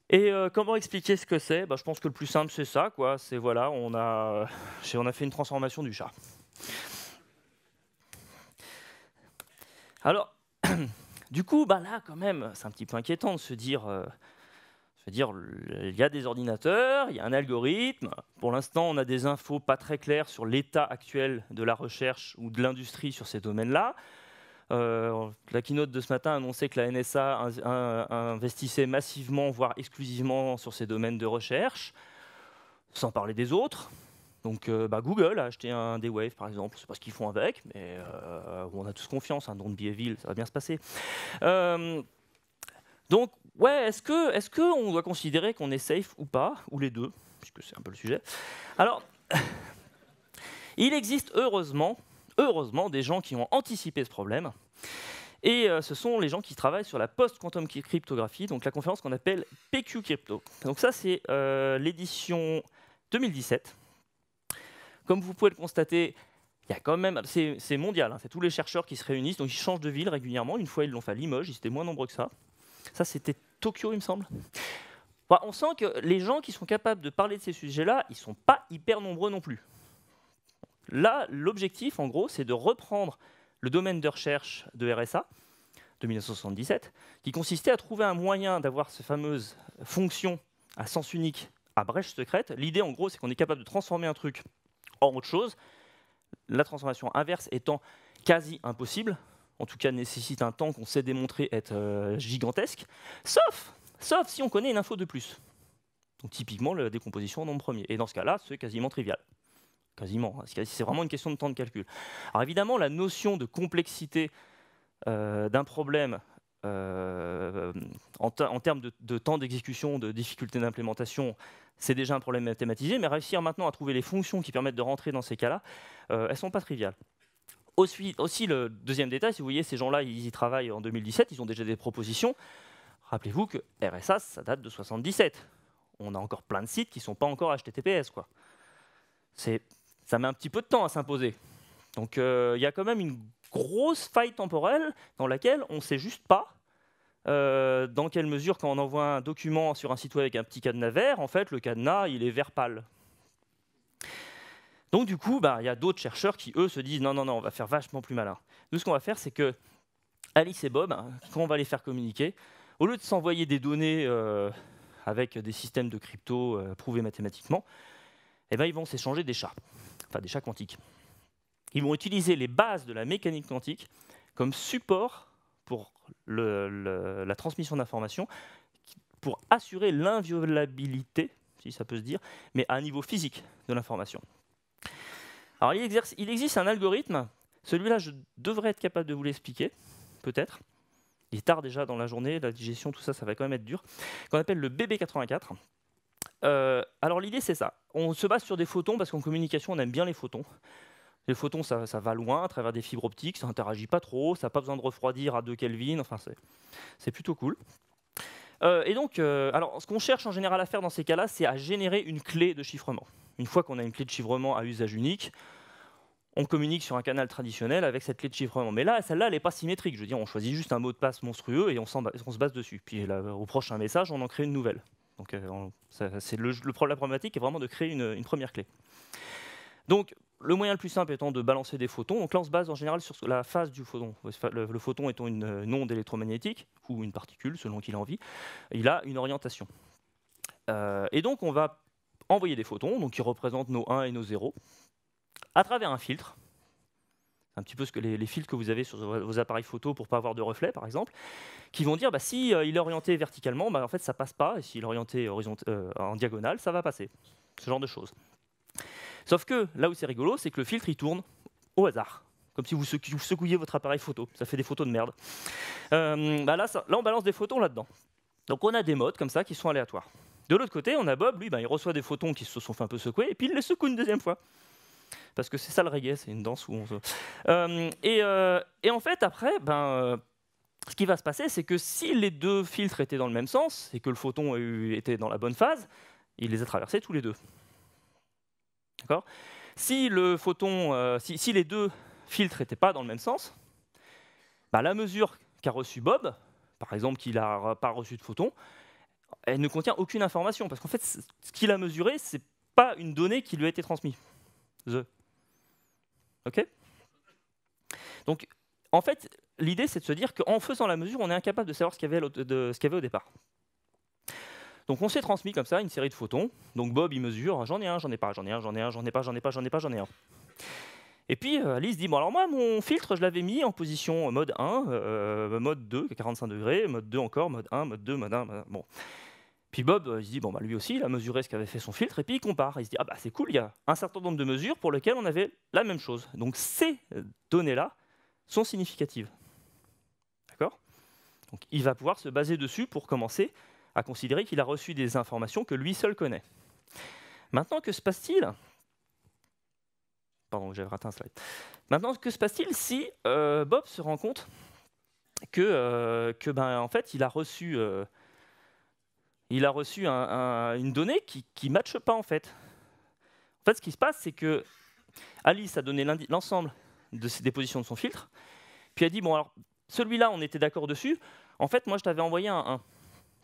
Et euh, comment expliquer ce que c'est? Bah, Je pense que le plus simple, c'est ça. quoi. C'est voilà, on a, on a fait une transformation du chat. Alors, du coup, bah là, quand même, c'est un petit peu inquiétant de se dire, euh, se dire, le- il y a des ordinateurs, il y a un algorithme. Pour l'instant, on a des infos pas très claires sur l'état actuel de la recherche ou de l'industrie sur ces domaines-là. Euh, la keynote de ce matin annonçait que la NSA in- in- investissait massivement, voire exclusivement, sur ces domaines de recherche, sans parler des autres. Donc euh, bah, Google a acheté un D-Wave, par exemple. Je ne sais pas ce qu'ils font avec, mais euh, on a tous confiance. Hein, Don't be evil, ça va bien se passer. Donc, ouais, est-ce que, est-ce doit considérer qu'on est safe ou pas, ou les deux, puisque c'est un peu le sujet? Alors, il existe heureusement, heureusement, des gens qui ont anticipé ce problème. Et euh, ce sont les gens qui travaillent sur la post-quantum cryptographie, donc la conférence qu'on appelle PQ Crypto. Donc ça, c'est euh, l'édition 2017. Comme vous pouvez le constater, il y a quand même, c'est c'est mondial, hein, c'est tous les chercheurs qui se réunissent, donc ils changent de ville régulièrement. Une fois, ils l'ont fait à Limoges, ils étaient moins nombreux que ça. Ça, c'était Tokyo, il me semble. Bah, on sent que les gens qui sont capables de parler de ces sujets-là, ils sont pas hyper nombreux non plus. Là, l'objectif, en gros, c'est de reprendre le domaine de recherche de RSA de 1977, qui consistait à trouver un moyen d'avoir ces fameuses fonctions à sens unique à brèche secrète. L'idée, en gros, c'est qu'on est capable de transformer un truc en autre chose, la transformation inverse étant quasi impossible. En tout cas nécessite un temps qu'on sait démontrer être euh, gigantesque, sauf, sauf si on connaît une info de plus. Donc typiquement la décomposition en nombre premier. Et dans ce cas-là, c'est quasiment trivial. Quasiment. Hein. C'est vraiment une question de temps de calcul. Alors évidemment, la notion de complexité euh, d'un problème euh, en, termes de, temps d'exécution, de difficulté d'implémentation, c'est déjà un problème mathématisé, mais réussir maintenant à trouver les fonctions qui permettent de rentrer dans ces cas-là, elles ne sont pas triviales. Aussi, le deuxième détail, si vous voyez, ces gens-là, ils y travaillent en 2017, ils ont déjà des propositions. Rappelez-vous que RSA, ça date de 77. On a encore plein de sites qui ne sont pas encore HTTPS. Quoi. Ça met un petit peu de temps à s'imposer. Donc euh, il y a quand même une grosse faille temporelle dans laquelle on ne sait juste pas euh, dans quelle mesure, quand on envoie un document sur un site web avec un petit cadenas vert, en fait, le cadenas, il est vert pâle. Donc du coup, bah, il y a d'autres chercheurs qui, eux, se disent non, non, non, on va faire vachement plus malin. Nous, ce qu'on va faire, c'est que Alice et Bob, quand on va les faire communiquer, au lieu de s'envoyer des données euh, avec des systèmes de crypto euh, prouvés mathématiquement, eh ben, ils vont s'échanger des chats, enfin des chats quantiques. Ils vont utiliser les bases de la mécanique quantique comme support pour la transmission d'informations, pour assurer l'inviolabilité, si ça peut se dire, mais à un niveau physique de l'information. Alors il, existe un algorithme, celui-là je devrais être capable de vous l'expliquer, peut-être. Il est tard déjà dans la journée, la digestion, tout ça, ça va quand même être dur, qu'on appelle le BB84. Euh, alors l'idée c'est ça, on se base sur des photons parce qu'en communication on aime bien les photons. Les photons ça, va loin à travers des fibres optiques, ça interagit pas trop, ça n'a pas besoin de refroidir à 2 Kelvin, enfin c'est plutôt cool. Euh, et donc, euh, alors, ce qu'on cherche en général à faire dans ces cas-là, c'est à générer une clé de chiffrement. Une fois qu'on a une clé de chiffrement à usage unique, on communique sur un canal traditionnel avec cette clé de chiffrement. Mais là, celle-là, elle n'est pas symétrique. Je veux dire, on choisit juste un mot de passe monstrueux et on, se base dessus. Puis au prochain message, on en crée une nouvelle. Donc, euh, c'est le, la problématique est vraiment de créer une, première clé. Donc, le moyen le plus simple étant de balancer des photons. Donc là, on se base en général sur la phase du photon. Le, photon étant une onde électromagnétique, ou une particule, selon qu'il a envie, il a une orientation. Euh, et donc, on va envoyer des photons, donc qui représentent nos 1 et nos 0, à travers un filtre, un petit peu ce que les, filtres que vous avez sur vos appareils photo pour pas avoir de reflets, par exemple, qui vont dire bah, si euh, il est orienté verticalement, bah, en fait ça passe pas, et s'il est orienté euh, en diagonale, ça va passer. Ce genre de choses. Sauf que là où c'est rigolo, c'est que le filtre il tourne au hasard, comme si vous secouiez votre appareil photo. Ça fait des photos de merde. Euh, bah là, là, on balance des photons là-dedans. Donc on a des modes comme ça qui sont aléatoires. De l'autre côté, on a Bob, lui, bah, il reçoit des photons qui se sont fait un peu secouer, et puis il les secoue une deuxième fois. Parce que c'est ça le reggae, c'est une danse où on se... Euh, euh, et, en fait, après, ben, ce qui va se passer, c'est que si les deux filtres étaient dans le même sens, et que le photon était dans la bonne phase, il les a traversés tous les deux. D'accord si, si, les deux filtres n'étaient pas dans le même sens, bah, la mesure qu'a reçue Bob, par exemple qu'il n'a pas reçu de photon, elle ne contient aucune information. Parce qu'en fait, ce qu'il a mesuré, ce n'est pas une donnée qui lui a été transmise. Donc, en fait, l'idée, c'est de se dire qu'en faisant la mesure, on est incapable de savoir ce qu'il y, avait au départ. Donc on s'est transmis comme ça une série de photons. Donc Bob, il mesure, j'en ai un, j'en ai pas, j'en ai un, j'en ai un, j'en ai pas, j'en ai pas, j'en ai pas, j'en ai un. Et puis euh, Alice dit, bon alors moi, mon filtre, je l'avais mis en position mode 1, euh, mode 2, 45 degrés, mode 2 encore, mode 1, mode 2, mode 1, mode 1. Bon. Puis Bob, euh, il se dit, bon, bah, lui aussi, il a mesuré ce qu'avait fait son filtre, et puis il compare. Il se dit, ah bah c'est cool, il y a un certain nombre de mesures pour lesquelles on avait la même chose. Donc ces données-là sont significatives. D'accord? Donc il va pouvoir se baser dessus pour commencer à considérer qu'il a reçu des informations que lui seul connaît. Maintenant, que se passe-t-il? Pardon, j'avais raté un slide. Maintenant, que se passe-t-il si euh, Bob se rend compte que, euh, que ben, en fait, il a reçu il a reçu une donnée qui ne matche pas en fait? En fait, ce qui se passe, c'est que Alice a donné l'ensemble de ses dépositions de son filtre, puis a dit, bon alors, celui-là, on était d'accord dessus, en fait, moi, je t'avais envoyé un 1.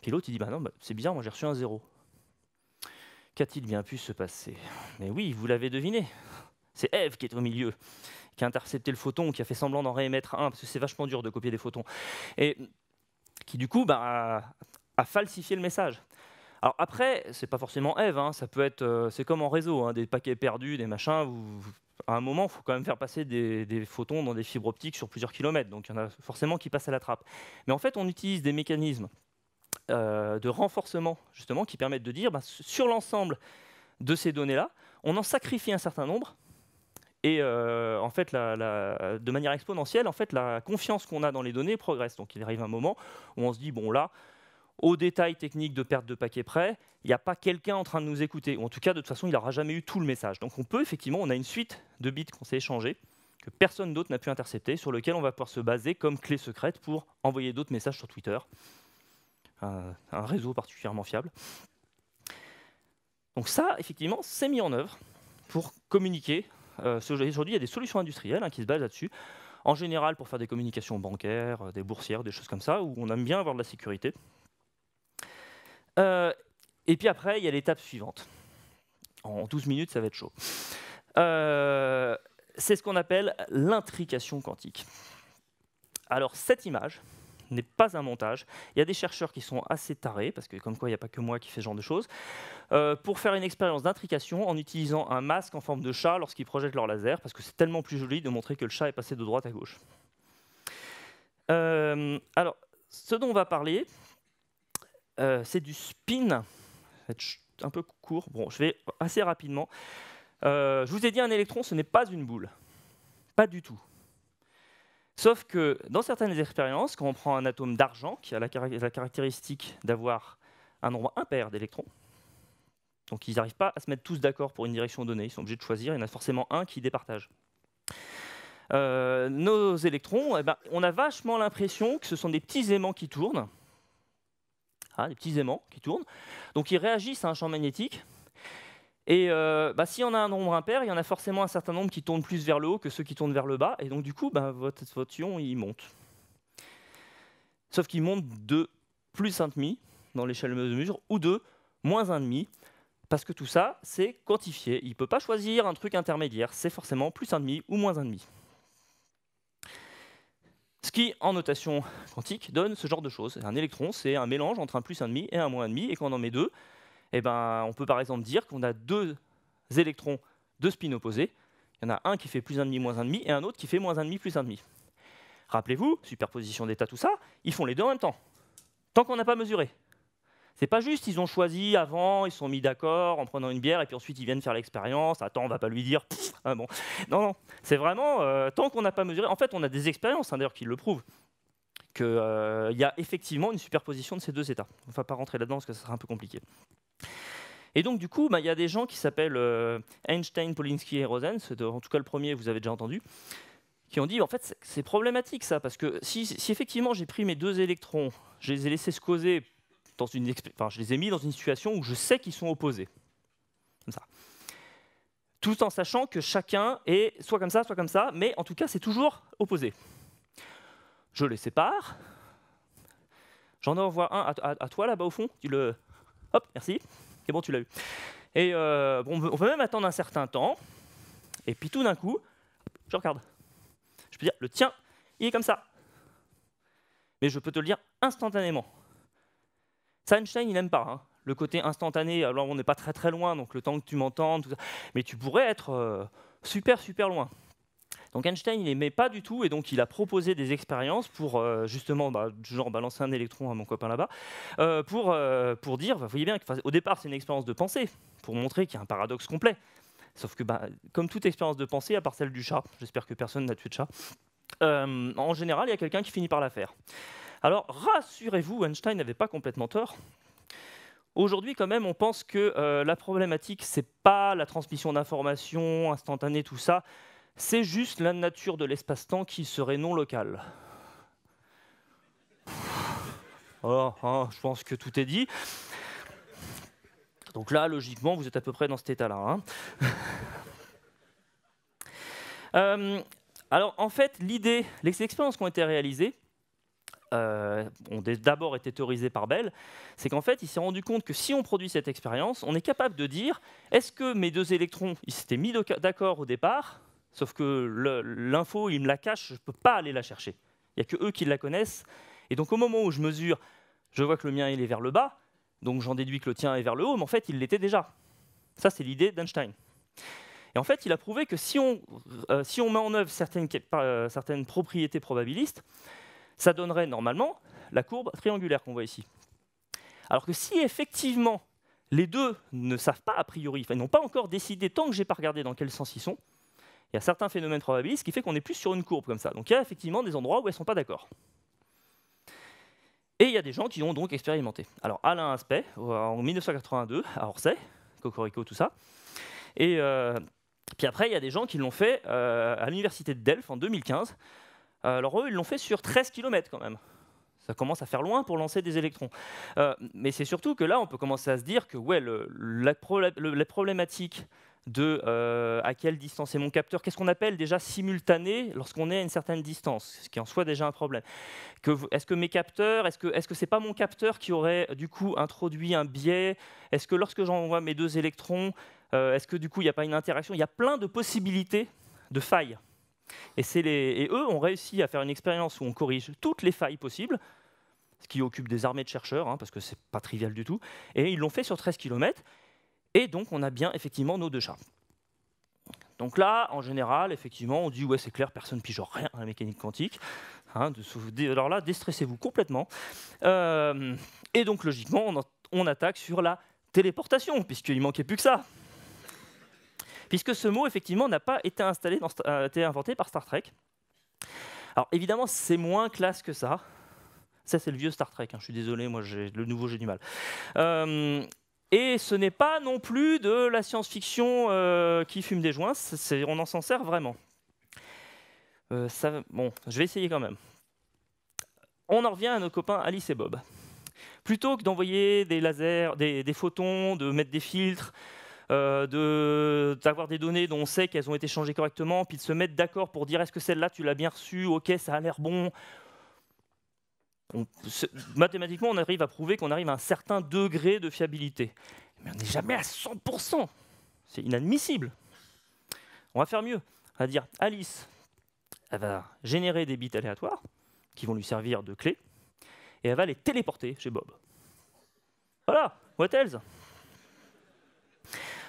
Puis l'autre, il dit, bah non, bah, c'est bizarre, moi j'ai reçu un 0. Qu'a-t-il bien pu se passer Mais oui, vous l'avez deviné. C'est Eve qui est au milieu, qui a intercepté le photon, qui a fait semblant d'en réémettre un, parce que c'est vachement dur de copier des photons. Et qui, du coup, bah, à falsifier le message. Alors après, c'est pas forcément Eve, hein, ça peut être, euh, c'est comme en réseau, hein, des paquets perdus, des machins. À un moment, il faut quand même faire passer des, photons dans des fibres optiques sur plusieurs kilomètres, donc il y en a forcément qui passent à la trappe. Mais en fait, on utilise des mécanismes euh, de renforcement, justement, qui permettent de dire, bah, sur l'ensemble de ces données-là, on en sacrifie un certain nombre, et euh, en fait, de manière exponentielle, en fait, la confiance qu'on a dans les données progresse. Donc il arrive un moment où on se dit, bon là, au détail technique de perte de paquet près, il n'y a pas quelqu'un en train de nous écouter. Ou en tout cas, de toute façon, il n'aura jamais eu tout le message. Donc on peut effectivement, on a une suite de bits qu'on s'est échangés, que personne d'autre n'a pu intercepter, sur lequel on va pouvoir se baser comme clé secrète pour envoyer d'autres messages sur Twitter. Un, réseau particulièrement fiable. Donc ça, effectivement, c'est mis en œuvre pour communiquer. Euh, aujourd'hui, il y a des solutions industrielles hein, qui se basent là-dessus. En général, pour faire des communications bancaires, euh, des boursières, des choses comme ça, où on aime bien avoir de la sécurité. Euh, et puis après, il y a l'étape suivante. En 12 minutes, ça va être chaud. C'est ce qu'on appelle l'intrication quantique. Alors cette image n'est pas un montage. Il y a des chercheurs qui sont assez tarés, parce que comme quoi il n'y a pas que moi qui fais ce genre de choses, euh, pour faire une expérience d'intrication en utilisant un masque en forme de chat lorsqu'ils projettent leur laser, parce que c'est tellement plus joli de montrer que le chat est passé de droite à gauche. alors, ce dont on va parler, euh, c'est du spin. Un peu court. Bon, je vais assez rapidement. Euh, je vous ai dit, un électron, ce n'est pas une boule. Pas du tout. Sauf que dans certaines expériences, quand on prend un atome d'argent, qui a la, caractéristique d'avoir un nombre impair d'électrons, donc ils n'arrivent pas à se mettre tous d'accord pour une direction donnée, ils sont obligés de choisir, il y en a forcément un qui départage. Euh, nos électrons, eh ben, on a vachement l'impression que ce sont des petits aimants qui tournent, Hein, des petits aimants qui tournent. Donc ils réagissent à un champ magnétique. Et euh, bah, si on a un nombre impair, il y en a forcément un certain nombre qui tournent plus vers le haut que ceux qui tournent vers le bas. Et donc du coup, bah, votre, votre ion, il monte. Sauf qu'il monte de plus 1,5 dans l'échelle de mesure, ou de moins 1,5, parce que tout ça, c'est quantifié. Il ne peut pas choisir un truc intermédiaire, c'est forcément plus 1,5 ou moins 1,5. Ce qui, en notation quantique, donne ce genre de choses. Un électron, c'est un mélange entre un plus 1,5 et un moins 1,5, et quand on en met deux, eh ben, on peut par exemple dire qu'on a deux électrons de spin opposés. Il y en a un qui fait plus 1,5, moins 1,5, et un autre qui fait moins 1,5, plus 1,5. Rappelez-vous, superposition d'états, tout ça, ils font les deux en même temps, tant qu'on n'a pas mesuré. C'est pas juste, ils ont choisi avant, ils sont mis d'accord en prenant une bière, et puis ensuite ils viennent faire l'expérience. Attends, on va pas lui dire. ah bon. Non, non. C'est vraiment, euh, tant qu'on n'a pas mesuré. En fait, on a des expériences hein, d'ailleurs qui le prouvent qu'il euh, y a effectivement une superposition de ces deux états. On ne va pas rentrer là-dedans parce que ça sera un peu compliqué. Et donc, du coup, bah, il y a des gens qui s'appellent euh, Einstein, Polinsky et Rosen, en tout cas le premier, vous avez déjà entendu, qui ont dit en fait, c'est problématique ça, parce que si, effectivement j'ai pris mes deux électrons, je les ai laissés se causer une je les ai mis dans une situation où je sais qu'ils sont opposés. Comme ça. Tout en sachant que chacun est soit comme ça, soit comme ça, mais en tout cas, c'est toujours opposé. Je les sépare. J'en envoie un à, toi là-bas au fond. Tu le. Hop, merci. C'est bon, tu l'as eu. Et euh, bon, on peut même attendre un certain temps. Et puis tout d'un coup, je regarde. Je peux dire, le tien, il est comme ça. Mais je peux te le dire instantanément. Einstein, il n'aime pas. Hein. Le côté instantané, alors on n'est pas très très loin, donc le temps que tu m'entends, mais tu pourrais être euh, super super loin. Donc Einstein, il n'aimait pas du tout, et donc il a proposé des expériences pour euh, justement, bah, genre balancer un électron à mon copain là-bas, euh, pour, pour dire, vous voyez bien, au départ c'est une expérience de pensée, pour montrer qu'il y a un paradoxe complet. Sauf que, bah, comme toute expérience de pensée, à part celle du chat, j'espère que personne n'a tué de chat, en général, il y a quelqu'un qui finit par la faire. Alors rassurez-vous, Einstein n'avait pas complètement tort. Aujourd'hui, quand même, on pense que euh, la problématique, c'est pas la transmission d'informations instantanée, tout ça, c'est juste la nature de l'espace-temps qui serait non locale. Oh, oh, je pense que tout est dit. Donc là, logiquement, vous êtes à peu près dans cet état-là. Hein. Euh, alors, en fait, l'idée, les expériences qui ont été réalisées, euh, ont d'abord été théorisés par Bell, c'est qu'en fait, il s'est rendu compte que si on produit cette expérience, on est capable de dire est-ce que mes deux électrons, ils s'étaient mis d'accord au départ, sauf que l'info, ils me la cachent, je ne peux pas aller la chercher. Il n'y a que eux qui la connaissent. Et donc, au moment où je mesure, je vois que le mien, est vers le bas, donc j'en déduis que le tien est vers le haut, mais en fait, il l'était déjà. Ça, c'est l'idée d'Einstein. Et en fait, il a prouvé que si on, euh, met en œuvre certaines, euh, certaines propriétés probabilistes, ça donnerait normalement la courbe triangulaire qu'on voit ici. Alors que si effectivement les deux ne savent pas a priori, enfin, ils n'ont pas encore décidé, tant que je n'ai pas regardé dans quel sens ils sont, il y a certains phénomènes probabilistes qui fait qu'on est plus sur une courbe comme ça. Donc il y a effectivement des endroits où elles ne sont pas d'accord. Et il y a des gens qui ont donc expérimenté. Alors Alain Aspect, en 1982, à Orsay, Cocorico, tout ça. Et euh, puis après, il y a des gens qui l'ont fait euh, à l'université de Delft en 2015. Alors eux, ils l'ont fait sur 13 km quand même. Ça commence à faire loin pour lancer des électrons. Euh, mais c'est surtout que là, on peut commencer à se dire que ouais, le, la, problématique de euh, à quelle distance est mon capteur, qu'est-ce qu'on appelle déjà simultané lorsqu'on est à une certaine distance, ce qui en soit déjà un problème. Est-ce que mes capteurs, est-ce que ce n'est pas mon capteur qui aurait du coup introduit un biais? Est-ce que lorsque j'envoie mes deux électrons, euh, est-ce que du coup il n'y a pas une interaction? Il y a plein de possibilités de failles. Et, et, eux ont réussi à faire une expérience où on corrige toutes les failles possibles, ce qui occupe des armées de chercheurs, hein, parce que c'est pas trivial du tout, et ils l'ont fait sur 13 km. Et donc, on a bien effectivement nos deux chats. Donc là, en général, effectivement, on dit ouais, c'est clair, personne ne pige rien à la mécanique quantique. Hein, alors là, déstressez-vous complètement. Euh, et donc, logiquement, on, attaque sur la téléportation, puisqu'il manquait plus que ça. Puisque ce mot, effectivement, n'a pas été, installé euh, été inventé par Star Trek. Alors, évidemment, c'est moins classe que ça. Ça, c'est le vieux Star Trek. Hein. Je suis désolé, moi, le nouveau, j'ai du mal. Euh, et ce n'est pas non plus de la science-fiction euh, qui fume des joints, on en s'en sert vraiment. Euh, bon, je vais essayer quand même. On en revient à nos copains Alice et Bob. Plutôt que d'envoyer des lasers, des, photons, de mettre des filtres, euh, d'avoir des données dont on sait qu'elles ont été changées correctement, puis de se mettre d'accord pour dire est-ce que celle-là tu l'as bien reçue, ok ça a l'air bon, mathématiquement, on arrive à prouver qu'on arrive à un certain degré de fiabilité. Mais on n'est jamais à 100%. C'est inadmissible. On va faire mieux. On va dire Alice, elle va générer des bits aléatoires qui vont lui servir de clé, et elle va les téléporter chez Bob. Voilà, what else?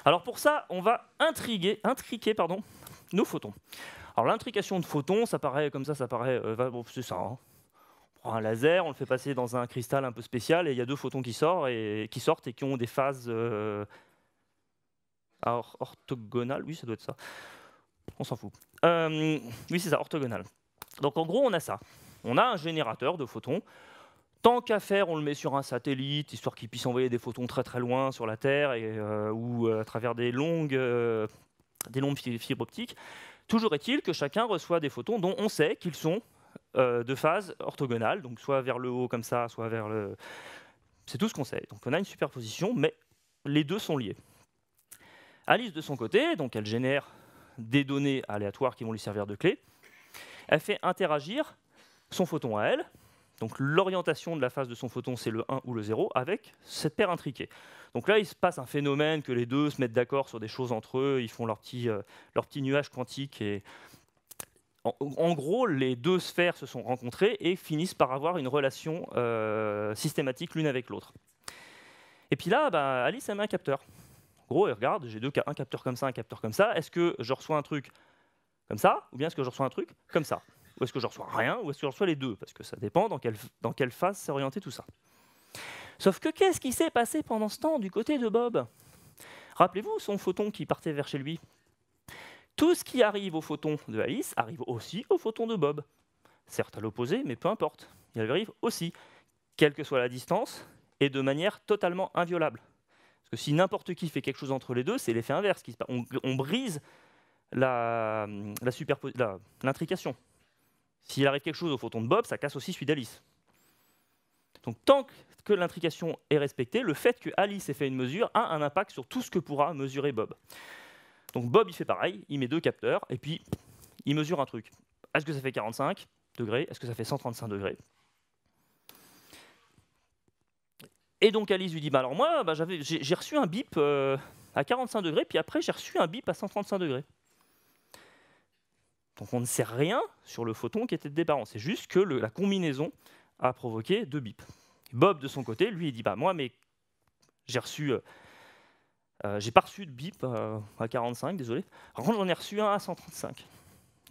Alors pour ça, on va intriguer, intriquer pardon, nos photons. Alors l'intrication de photons, ça paraît comme ça, ça paraît, euh, c'est ça. Hein prend un laser, on le fait passer dans un cristal un peu spécial, et il y a deux photons qui, sortent et, qui sortent et qui ont des phases euh, orthogonales. Oui, ça doit être ça. On s'en fout. Euh, oui, c'est ça, orthogonal. Donc en gros, on a ça. On a un générateur de photons. Tant qu'à faire, on le met sur un satellite, histoire qu'il puisse envoyer des photons très très loin sur la Terre et, euh, ou à travers des longues, des longues fibres optiques. Toujours est-il que chacun reçoit des photons dont on sait qu'ils sont euh, de phase orthogonale, donc soit vers le haut comme ça, soit vers le... C'est tout ce qu'on sait. Donc on a une superposition, mais les deux sont liés. Alice, de son côté, donc elle génère des données aléatoires qui vont lui servir de clé. Elle fait interagir son photon à elle, donc l'orientation de la phase de son photon, c'est le 1 ou le 0, avec cette paire intriquée. Donc là, il se passe un phénomène que les deux se mettent d'accord sur des choses entre eux, ils font leur petit, euh, leur petit nuage quantique et en, gros, les deux sphères se sont rencontrées et finissent par avoir une relation euh, systématique l'une avec l'autre. Et puis là, bah, Alice, met un capteur. En gros, elle regarde, j'ai un capteur comme ça, un capteur comme ça. Est-ce que je reçois un truc comme ça, ou bien est-ce que je reçois un truc comme ça? Ou est-ce que je reçois rien, ou est-ce que je reçois les deux? Parce que ça dépend dans quelle, dans quelle phase s'est orienté tout ça. Sauf que qu'est-ce qui s'est passé pendant ce temps du côté de Bob? Rappelez-vous son photon qui partait vers chez lui? Tout ce qui arrive au photon de Alice arrive aussi au photon de Bob. Certes à l'opposé, mais peu importe. Il arrive aussi, quelle que soit la distance, et de manière totalement inviolable. Parce que si n'importe qui fait quelque chose entre les deux, c'est l'effet inverse. On, brise l'intrication. S'il arrive quelque chose au photon de Bob, ça casse aussi celui d'Alice. Donc tant que l'intrication est respectée, le fait que Alice ait fait une mesure a un impact sur tout ce que pourra mesurer Bob. Donc Bob, il fait pareil, il met deux capteurs, et puis il mesure un truc. Est-ce que ça fait 45 degrés? Est-ce que ça fait 135 degrés? Et donc Alice lui dit, bah alors moi, bah, j'ai reçu un bip euh, à 45 degrés, puis après j'ai reçu un bip à 135 degrés. Donc on ne sait rien sur le photon qui était de départ. C'est juste que la combinaison a provoqué deux bips. Bob, de son côté, lui, il dit, bah moi, mais j'ai reçu... Euh, Euh, j'ai pas reçu de bip à 45, désolé. Par contre, j'en ai reçu un à 135.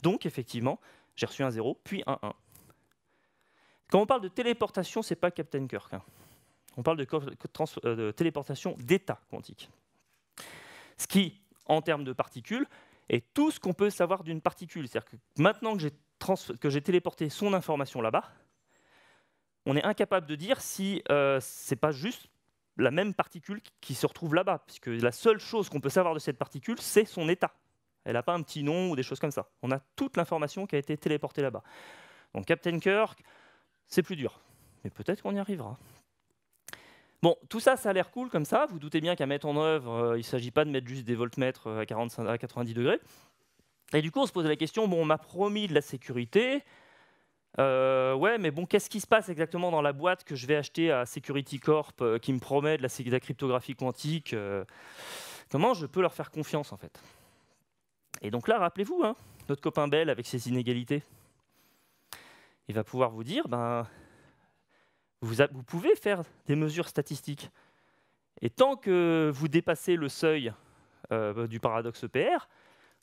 Donc, effectivement, j'ai reçu un 0, puis un 1. Quand on parle de téléportation, c'est pas Captain Kirk. Hein. On parle de, euh, de téléportation d'état quantique. Ce qui, en termes de particules, est tout ce qu'on peut savoir d'une particule. C'est-à-dire que maintenant que j'ai téléporté son information là-bas, on est incapable de dire si euh, c'est pas juste la même particule qui se retrouve là-bas, puisque la seule chose qu'on peut savoir de cette particule, c'est son état. Elle n'a pas un petit nom ou des choses comme ça. On a toute l'information qui a été téléportée là-bas. Donc Captain Kirk, c'est plus dur. Mais peut-être qu'on y arrivera. Bon, tout ça, ça a l'air cool comme ça. Vous doutez bien qu'à mettre en œuvre, euh, il ne s'agit pas de mettre juste des voltmètres euh, à, 45, à 90 degrés. Et du coup, on se pose la question, bon, on m'a promis de la sécurité, euh, ouais, mais bon, qu'est-ce qui se passe exactement dans la boîte que je vais acheter à Security Corp euh, qui me promet de la, cryptographie quantique euh, Comment je peux leur faire confiance en fait? Et donc là, rappelez-vous, hein, notre copain Bell avec ses inégalités, il va pouvoir vous dire, ben, vous, pouvez faire des mesures statistiques. Et tant que vous dépassez le seuil du paradoxe EPR,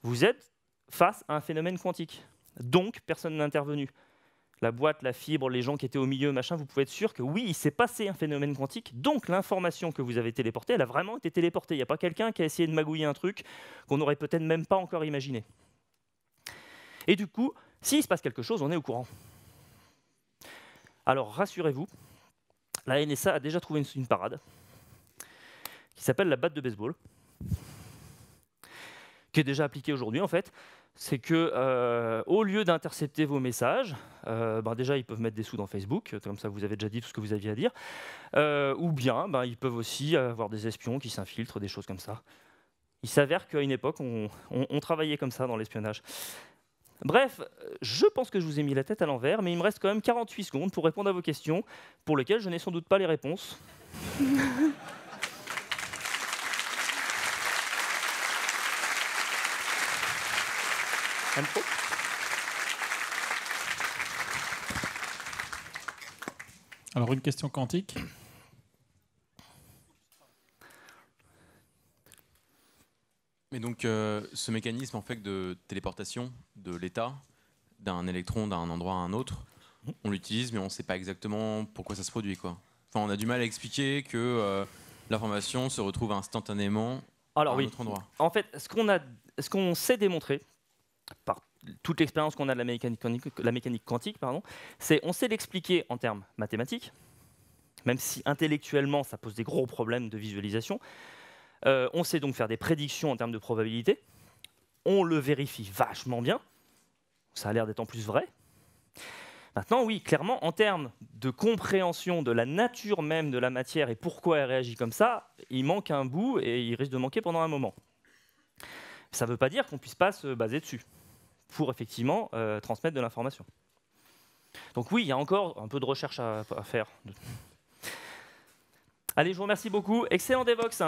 vous êtes face à un phénomène quantique. Donc, personne n'a intervenu la boîte, la fibre, les gens qui étaient au milieu, machin, vous pouvez être sûr que oui, il s'est passé un phénomène quantique, donc l'information que vous avez téléportée, elle a vraiment été téléportée. Il n'y a pas quelqu'un qui a essayé de magouiller un truc qu'on n'aurait peut-être même pas encore imaginé. Et du coup, s'il se passe quelque chose, on est au courant. Alors rassurez-vous, la NSA a déjà trouvé une, parade qui s'appelle la batte de baseball, qui est déjà appliquée aujourd'hui en fait c'est que euh, au lieu d'intercepter vos messages, euh, ben déjà ils peuvent mettre des sous dans Facebook, comme ça vous avez déjà dit tout ce que vous aviez à dire, euh, ou bien ben, ils peuvent aussi avoir des espions qui s'infiltrent, des choses comme ça. Il s'avère qu'à une époque on, travaillait comme ça dans l'espionnage. Bref, je pense que je vous ai mis la tête à l'envers, mais il me reste quand même 48 secondes pour répondre à vos questions, pour lesquelles je n'ai sans doute pas les réponses. Alors une question quantique. Mais donc euh, ce mécanisme en fait de téléportation de l'état d'un électron d'un endroit à un autre, on l'utilise mais on ne sait pas exactement pourquoi ça se produit quoi. Enfin on a du mal à expliquer que euh, l'information se retrouve instantanément Alors, à un oui. autre endroit. En fait, ce qu'on a, ce qu'on sait démontrer, par toute l'expérience qu'on a de la mécanique, quantique, c'est on sait l'expliquer en termes mathématiques, même si intellectuellement ça pose des gros problèmes de visualisation. Euh, on sait donc faire des prédictions en termes de probabilité. On le vérifie vachement bien. Ça a l'air d'être en plus vrai. Maintenant, oui, clairement, en termes de compréhension de la nature même de la matière et pourquoi elle réagit comme ça, il manque un bout et il risque de manquer pendant un moment. Ça ne veut pas dire qu'on ne puisse pas se baser dessus pour effectivement euh, transmettre de l'information. Donc oui, il y a encore un peu de recherche à, à faire. Allez, je vous remercie beaucoup. Excellent Devox.